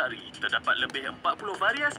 Lestari terdapat lebih 40 varias